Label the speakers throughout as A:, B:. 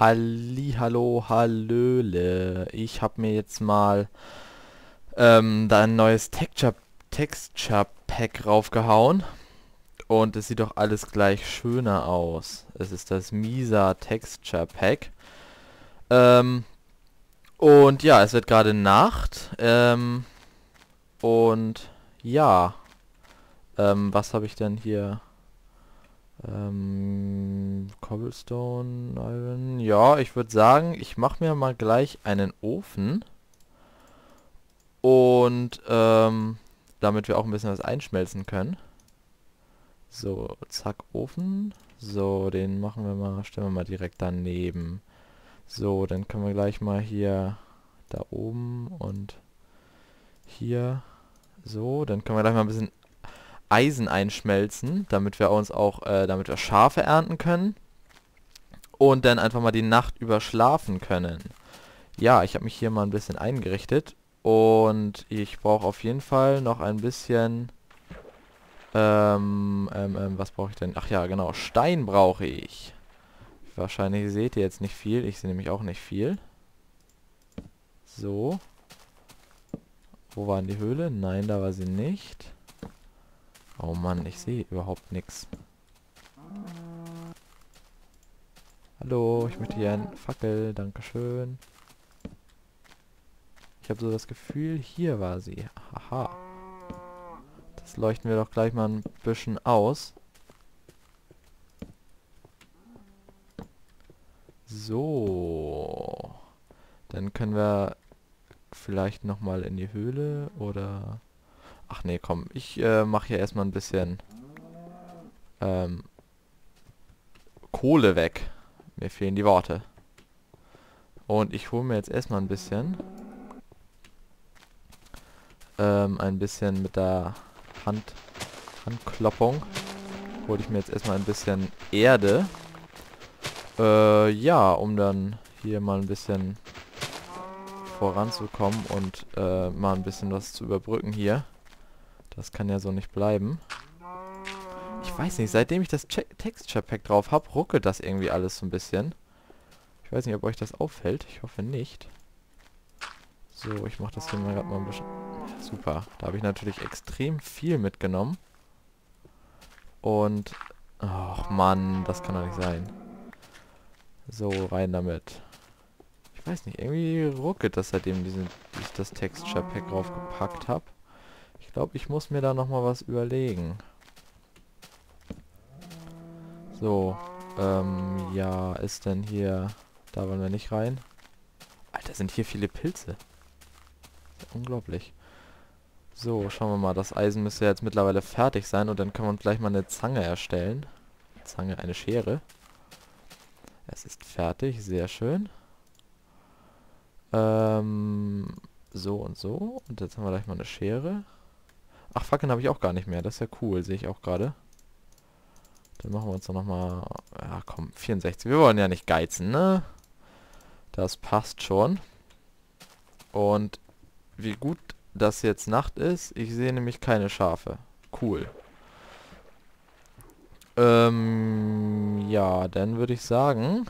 A: Halli, hallo, hallöle. Ich habe mir jetzt mal ähm, da ein neues Texture, Texture Pack raufgehauen. Und es sieht doch alles gleich schöner aus. Es ist das Misa Texture Pack. Ähm, und ja, es wird gerade Nacht. Ähm, und ja. Ähm, was habe ich denn hier? Ähm, Cobblestone, Iron. Ja, ich würde sagen, ich mache mir mal gleich einen Ofen. Und ähm, damit wir auch ein bisschen was einschmelzen können. So, zack, Ofen. So, den machen wir mal, stellen wir mal direkt daneben. So, dann können wir gleich mal hier da oben und hier so, dann können wir gleich mal ein bisschen Eisen einschmelzen, damit wir uns auch, äh, damit wir Schafe ernten können. Und dann einfach mal die Nacht über schlafen können. Ja, ich habe mich hier mal ein bisschen eingerichtet. Und ich brauche auf jeden Fall noch ein bisschen... Ähm, ähm, ähm, was brauche ich denn? Ach ja, genau, Stein brauche ich. Wahrscheinlich seht ihr jetzt nicht viel. Ich sehe nämlich auch nicht viel. So. Wo waren die Höhle? Nein, da war sie nicht. Oh Mann, ich sehe überhaupt nichts. Hallo, ich möchte hier eine Fackel. Dankeschön. Ich habe so das Gefühl, hier war sie. Haha. Das leuchten wir doch gleich mal ein bisschen aus. So. Dann können wir vielleicht nochmal in die Höhle oder... Ach nee, komm. Ich äh, mache hier erstmal ein bisschen ähm, Kohle weg. Mir fehlen die Worte. Und ich hole mir jetzt erstmal ein bisschen ähm, ein bisschen mit der Hand Handkloppung hole ich mir jetzt erstmal ein bisschen Erde. Äh, ja, um dann hier mal ein bisschen voranzukommen und äh, mal ein bisschen was zu überbrücken hier. Das kann ja so nicht bleiben. Ich weiß nicht, seitdem ich das Texture Pack drauf habe, ruckelt das irgendwie alles so ein bisschen. Ich weiß nicht, ob euch das auffällt. Ich hoffe nicht. So, ich mache das hier mal gerade mal ein bisschen... Super, da habe ich natürlich extrem viel mitgenommen. Und... Ach Mann, das kann doch nicht sein. So, rein damit. Ich weiß nicht, irgendwie ruckelt das seitdem diesen, ich das Texture Pack draufgepackt habe. Glaube, ich muss mir da nochmal was überlegen. So, ähm, ja, ist denn hier... Da wollen wir nicht rein. Alter, sind hier viele Pilze. Unglaublich. So, schauen wir mal. Das Eisen müsste jetzt mittlerweile fertig sein und dann können wir uns gleich mal eine Zange erstellen. Zange, eine Schere. Es ist fertig, sehr schön. Ähm, so und so. Und jetzt haben wir gleich mal eine Schere. Ach, Fackeln habe ich auch gar nicht mehr. Das ist ja cool, sehe ich auch gerade. Dann machen wir uns doch nochmal... Ja, komm, 64. Wir wollen ja nicht geizen, ne? Das passt schon. Und wie gut das jetzt Nacht ist. Ich sehe nämlich keine Schafe. Cool. Ähm, ja, dann würde ich sagen,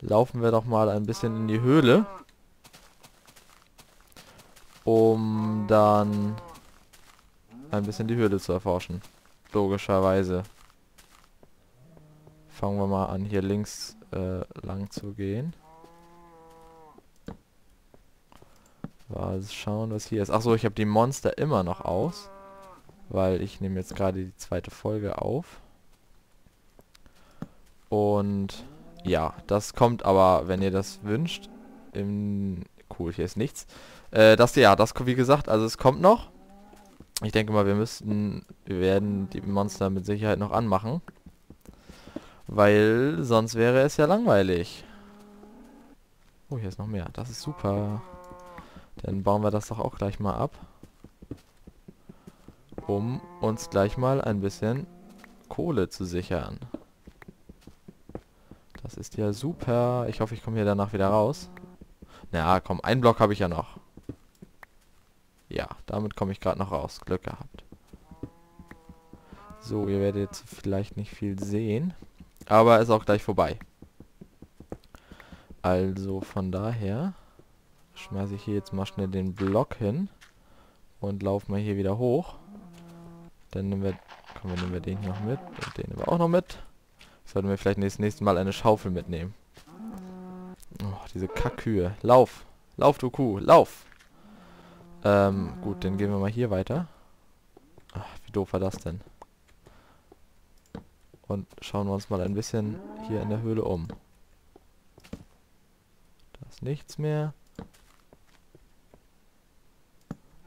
A: laufen wir doch mal ein bisschen in die Höhle. Um dann ein bisschen die Höhle zu erforschen. Logischerweise. Fangen wir mal an, hier links äh, lang zu gehen. Was schauen, was hier ist. Achso, ich habe die Monster immer noch aus. Weil ich nehme jetzt gerade die zweite Folge auf. Und ja, das kommt aber, wenn ihr das wünscht, im... Cool, hier ist nichts. Äh, das, ja, das, wie gesagt, also es kommt noch. Ich denke mal, wir müssten, wir werden die Monster mit Sicherheit noch anmachen. Weil sonst wäre es ja langweilig. Oh, hier ist noch mehr. Das ist super. Dann bauen wir das doch auch gleich mal ab. Um uns gleich mal ein bisschen Kohle zu sichern. Das ist ja super. Ich hoffe, ich komme hier danach wieder raus. Na komm, einen Block habe ich ja noch. Ja, damit komme ich gerade noch raus. Glück gehabt. So, ihr werdet jetzt vielleicht nicht viel sehen. Aber ist auch gleich vorbei. Also von daher schmeiße ich hier jetzt mal schnell den Block hin und laufen wir hier wieder hoch. Dann nehmen wir, komm, nehmen wir den hier noch mit und den nehmen wir auch noch mit. Sollten wir vielleicht nächstes, nächste Mal eine Schaufel mitnehmen. Oh, diese Kackkühe. Lauf! Lauf, du Kuh! Lauf! Ähm, gut, dann gehen wir mal hier weiter. Ach, wie doof war das denn? Und schauen wir uns mal ein bisschen hier in der Höhle um. Da ist nichts mehr.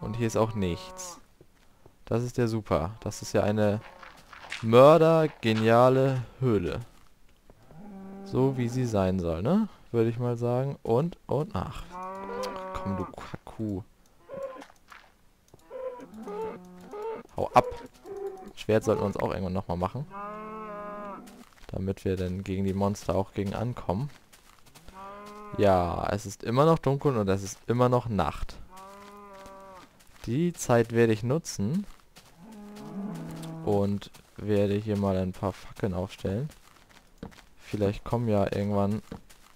A: Und hier ist auch nichts. Das ist ja super. Das ist ja eine mördergeniale Höhle. So wie sie sein soll, ne? Würde ich mal sagen. Und, und, ach. Komm, du Kaku. Hau ab. Schwert sollten wir uns auch irgendwann nochmal machen. Damit wir dann gegen die Monster auch gegen ankommen. Ja, es ist immer noch dunkel und es ist immer noch Nacht. Die Zeit werde ich nutzen. Und werde hier mal ein paar Fackeln aufstellen. Vielleicht kommen ja irgendwann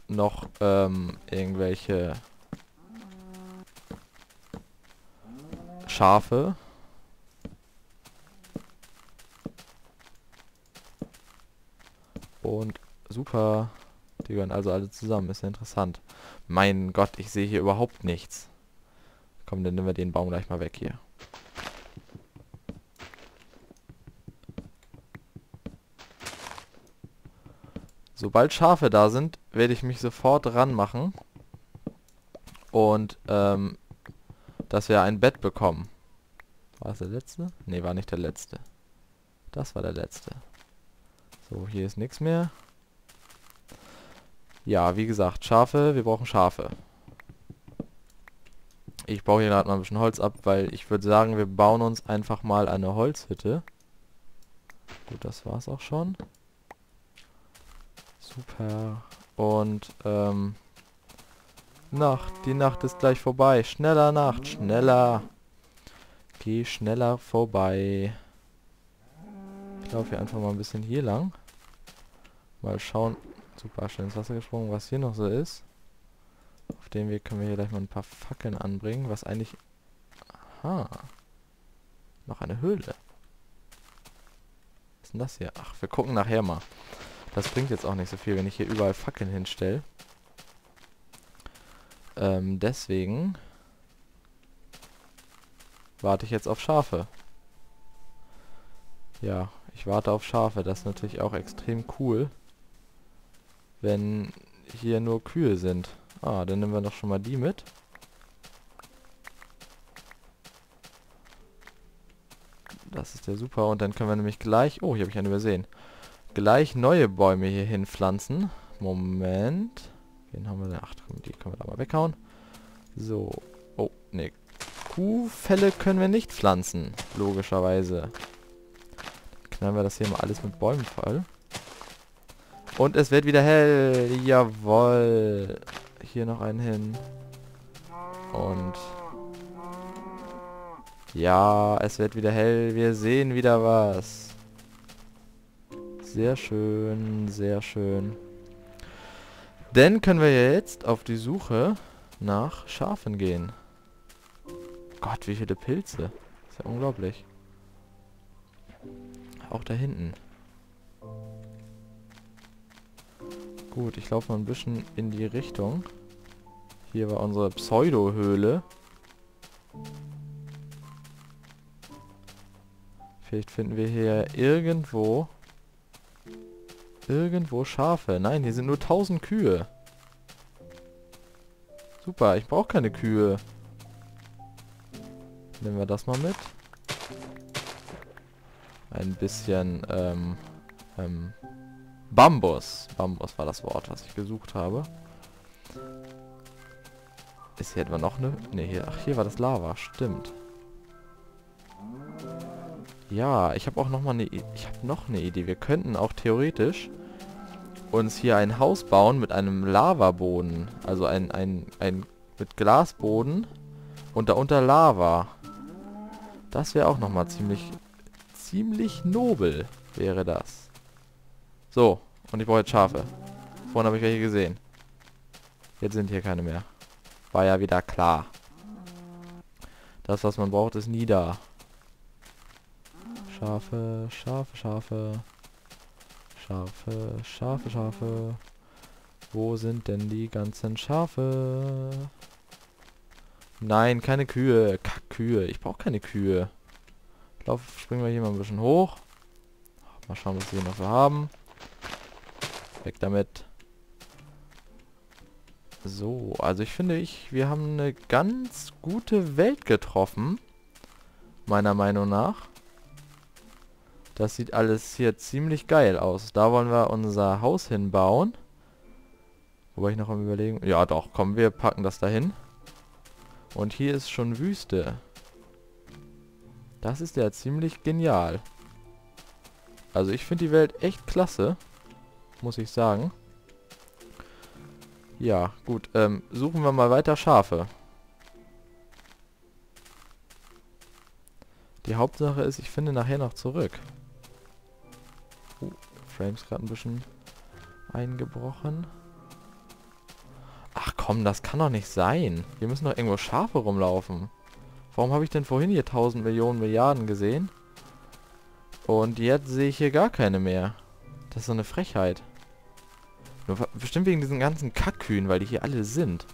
A: noch ähm, irgendwelche Schafe. Und super. Die gehören also alle zusammen. Ist ja interessant. Mein Gott, ich sehe hier überhaupt nichts. Komm, dann nehmen wir den Baum gleich mal weg hier. Sobald Schafe da sind, werde ich mich sofort ranmachen. Und, ähm, dass wir ein Bett bekommen. War das der letzte? Ne, war nicht der letzte. Das war der letzte. So, hier ist nichts mehr. Ja, wie gesagt, Schafe, wir brauchen Schafe. Ich baue hier gerade mal ein bisschen Holz ab, weil ich würde sagen, wir bauen uns einfach mal eine Holzhütte. Gut, das war's auch schon. Super. Und, ähm... Nacht. Die Nacht ist gleich vorbei. Schneller Nacht. Schneller. Geh schneller vorbei. Laufe hier einfach mal ein bisschen hier lang. Mal schauen. Super, schön ins Wasser gesprungen, was hier noch so ist. Auf dem Weg können wir hier gleich mal ein paar Fackeln anbringen, was eigentlich... Aha. Noch eine Höhle. Was ist denn das hier? Ach, wir gucken nachher mal. Das bringt jetzt auch nicht so viel, wenn ich hier überall Fackeln hinstelle. Ähm, deswegen warte ich jetzt auf Schafe. Ja, ich warte auf Schafe. Das ist natürlich auch extrem cool, wenn hier nur Kühe sind. Ah, dann nehmen wir doch schon mal die mit. Das ist ja super. Und dann können wir nämlich gleich... Oh, hier habe ich einen übersehen. Gleich neue Bäume hier hinpflanzen. Moment. Wen haben wir denn? Ach, die können wir da mal weghauen. So. Oh, ne. Kuhfälle können wir nicht pflanzen. Logischerweise. Knallen wir das hier mal alles mit Bäumen voll. Und es wird wieder hell. Jawoll hier noch einen hin. Und... Ja, es wird wieder hell. Wir sehen wieder was. Sehr schön, sehr schön. Dann können wir jetzt auf die Suche nach Schafen gehen. Gott, wie viele Pilze. ist ja unglaublich. Auch da hinten. Gut, ich laufe mal ein bisschen in die Richtung. Hier war unsere Pseudo-Höhle. Vielleicht finden wir hier irgendwo... Irgendwo Schafe. Nein, hier sind nur 1000 Kühe. Super, ich brauche keine Kühe. Nehmen wir das mal mit. Ein bisschen, ähm, ähm, Bambus. Bambus war das Wort, was ich gesucht habe. Ist hier etwa noch eine... Ne, hier... Ach, hier war das Lava. Stimmt. Ja, ich habe auch noch mal eine... Ich habe noch eine Idee. Wir könnten auch theoretisch uns hier ein Haus bauen mit einem Lavaboden. Also ein, ein, ein mit Glasboden und darunter Lava. Das wäre auch noch mal ziemlich... Ziemlich nobel wäre das. So, und ich brauche jetzt Schafe. Vorhin habe ich welche gesehen. Jetzt sind hier keine mehr. War ja wieder klar. Das, was man braucht, ist nie da. Schafe, Schafe, Schafe. Schafe, Schafe, Schafe. Wo sind denn die ganzen Schafe? Nein, keine Kühe. Kack Kühe. Ich brauche keine Kühe. Lauf, springen wir hier mal ein bisschen hoch. Mal schauen, was wir noch so haben. Weg damit. So, also ich finde, ich, wir haben eine ganz gute Welt getroffen. Meiner Meinung nach. Das sieht alles hier ziemlich geil aus. Da wollen wir unser Haus hinbauen. Wobei ich noch am überlegen... Ja doch, komm, wir packen das dahin. Und hier ist schon Wüste. Das ist ja ziemlich genial. Also ich finde die Welt echt klasse. Muss ich sagen. Ja, gut. Ähm, suchen wir mal weiter Schafe. Die Hauptsache ist, ich finde nachher noch zurück. Uh, Frames gerade ein bisschen eingebrochen. Ach komm, das kann doch nicht sein. Hier müssen doch irgendwo Schafe rumlaufen. Warum habe ich denn vorhin hier 1000 Millionen Milliarden gesehen? Und jetzt sehe ich hier gar keine mehr. Das ist so eine Frechheit. Nur bestimmt wegen diesen ganzen Kackkühen, weil die hier alle sind.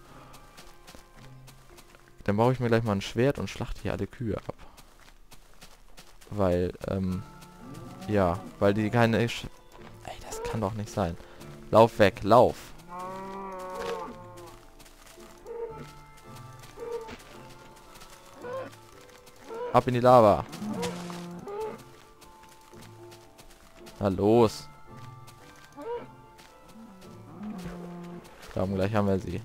A: Dann baue ich mir gleich mal ein Schwert und schlachte hier alle Kühe ab. Weil, ähm, ja, weil die keine... Sch Ey, das kann doch nicht sein. Lauf weg, lauf. Ab in die Lava. Na los. Glauben, gleich haben wir sie.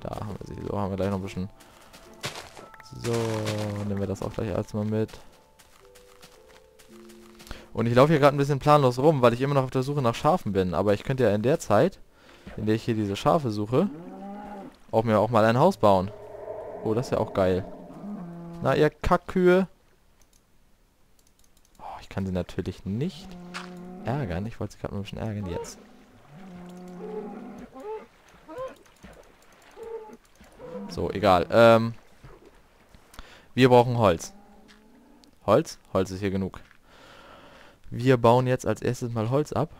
A: Da haben wir sie. So, haben wir gleich noch ein bisschen... So, nehmen wir das auch gleich alles mal mit. Und ich laufe hier gerade ein bisschen planlos rum, weil ich immer noch auf der Suche nach Schafen bin. Aber ich könnte ja in der Zeit, in der ich hier diese Schafe suche, auch mir auch mal ein Haus bauen. Oh, das ist ja auch geil. Na, ihr Kackkühe. Oh, ich kann sie natürlich nicht ärgern. Ich wollte sie gerade ein bisschen ärgern jetzt. So, egal. Ähm, wir brauchen Holz. Holz? Holz ist hier genug. Wir bauen jetzt als erstes mal Holz ab.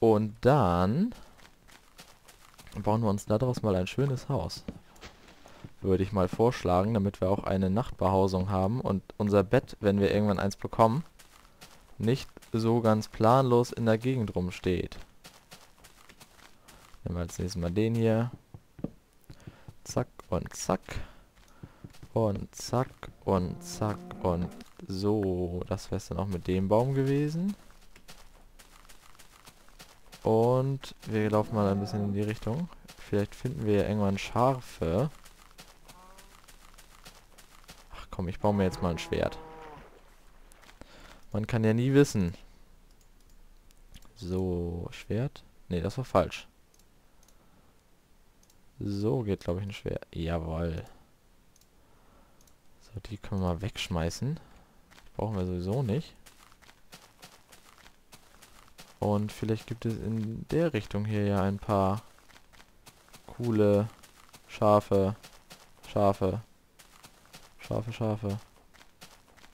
A: Und dann bauen wir uns daraus mal ein schönes Haus. Würde ich mal vorschlagen, damit wir auch eine Nachtbehausung haben und unser Bett, wenn wir irgendwann eins bekommen, nicht so ganz planlos in der Gegend rumsteht. Nehmen wir als nächstes mal den hier. Zack und zack. Und zack und zack und so. Das wäre es dann auch mit dem Baum gewesen. Und wir laufen mal ein bisschen in die Richtung. Vielleicht finden wir ja irgendwann Schafe. Ach komm, ich baue mir jetzt mal ein Schwert. Man kann ja nie wissen. So, Schwert. Ne, das war falsch. So geht, glaube ich, ein Schwert. Jawohl. So, die können wir mal wegschmeißen. Brauchen wir sowieso nicht. Und vielleicht gibt es in der Richtung hier ja ein paar coole Schafe. Schafe. Schafe, Schafe.